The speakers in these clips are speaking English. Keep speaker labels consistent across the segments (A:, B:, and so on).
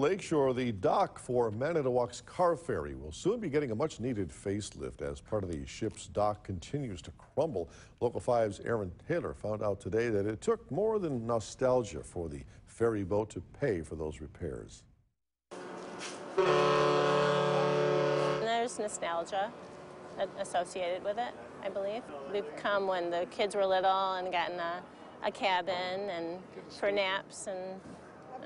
A: lakeshore, the dock for Manitowoc's car ferry will soon be getting a much needed facelift as part of the ship's dock continues to crumble. Local 5's Erinn Taylor found out today that it took more than nostalgia for the ferry boat to pay for those repairs.
B: There's nostalgia associated with it, I believe. We've come when the kids were little and gotten a, a cabin and for naps and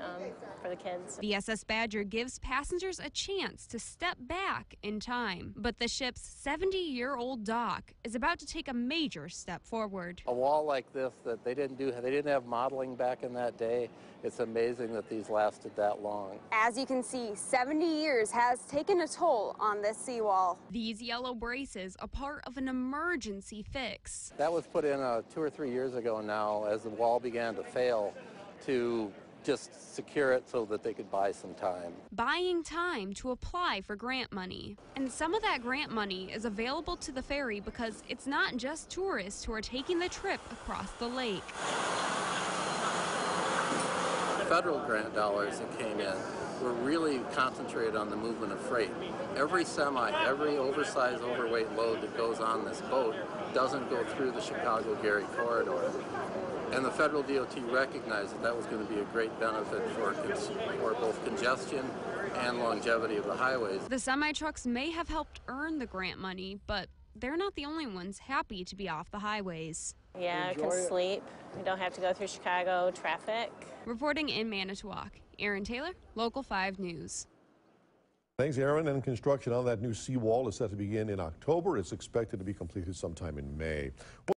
B: um, for the kids.
C: The SS Badger gives passengers a chance to step back in time, but the ship's 70 year old dock is about to take a major step forward.
D: A wall like this that they didn't do, they didn't have modeling back in that day. It's amazing that these lasted that long.
E: As you can see, 70 years has taken a toll on this seawall.
C: These yellow braces are part of an emergency fix.
D: That was put in uh, two or three years ago now as the wall began to fail to just secure it so that they could buy some time.
C: Buying time to apply for grant money. And some of that grant money is available to the ferry because it's not just tourists who are taking the trip across the lake.
D: Federal grant dollars that came in were really concentrated on the movement of freight. Every semi, every oversized, overweight load that goes on this boat doesn't go through the Chicago-Gary corridor. And the federal DOT recognized that that was going to be a great benefit for, for both congestion and longevity of the highways.
C: The semi trucks may have helped earn the grant money, but they're not the only ones happy to be off the highways.
B: Yeah, I can it. sleep. We don't have to go through Chicago traffic.
C: Reporting in Manitowoc, Erinn Taylor, Local 5 News.
A: Thanks, Erinn. And construction on that new seawall is set to begin in October. It's expected to be completed sometime in May.